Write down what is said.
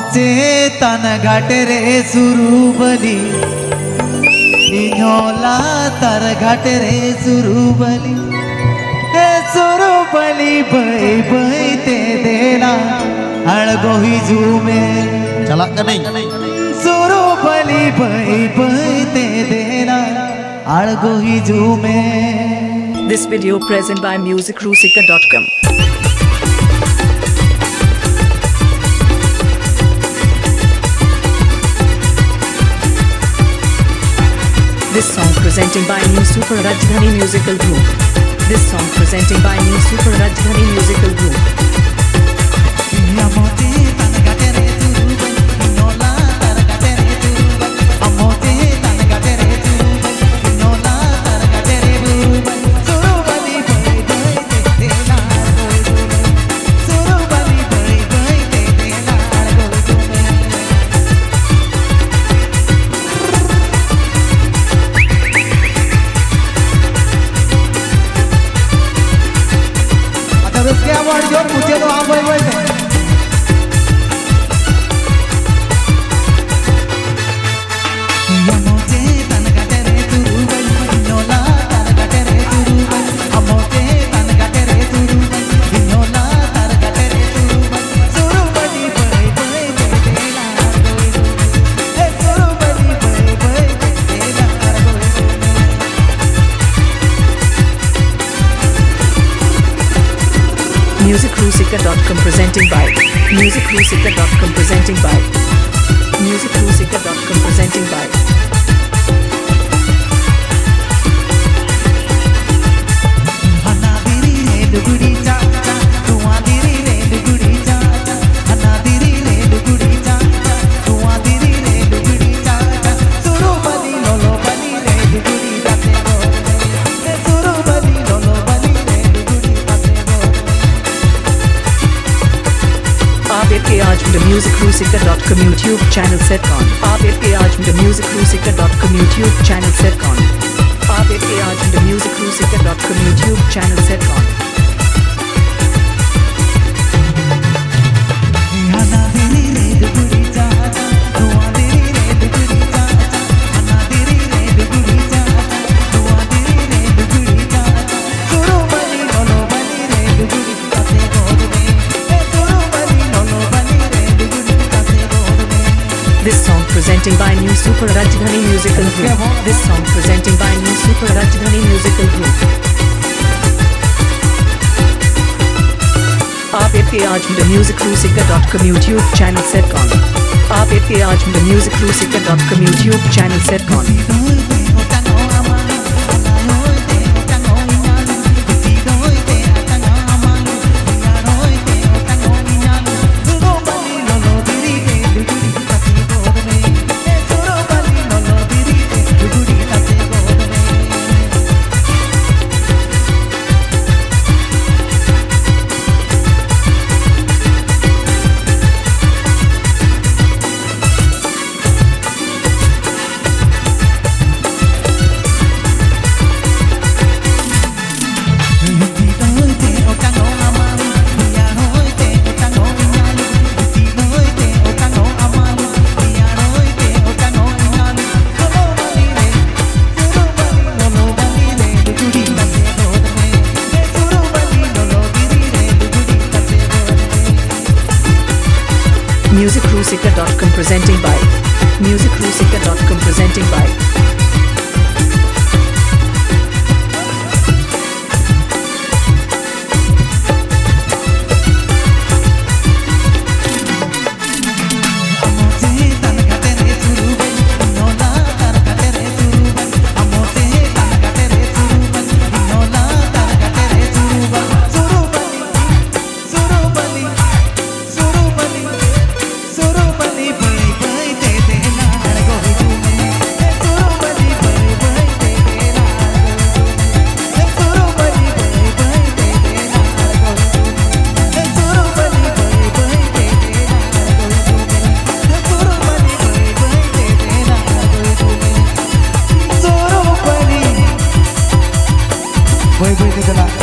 पहुँचे तन घाट रे सुरूबली। झोला तर घाट रे सुरूबली। हे सुरूबली बई बई ते देला। अड़गोही झूमे। चला का नहीं? सुरूबली बई बई ते देला। अड़गोही झूमे। This video present by musicrusica.com. This song presenting by New Super Rajdhani Musical Group. This song presenting by New Super Rajdhani Musical Group. musicrusika.com presenting by musicrusika.com presenting by musicrusika.com presenting by musicrusica.com YouTube channel setcon. आप इसके आज musicrusica.com YouTube channel setcon. आप इसके आज musicrusica.com YouTube channel setcon. This song presenting by New Super Rajdhani Musical Group. This song presenting by New Super Rajdhani Musical Group. आप के आज में musicrusika.com YouTube channel set on आप के आज में musicrusika.com YouTube channel set on musicrusika.com presenting by. Musicrusika.com presenting by Gracias.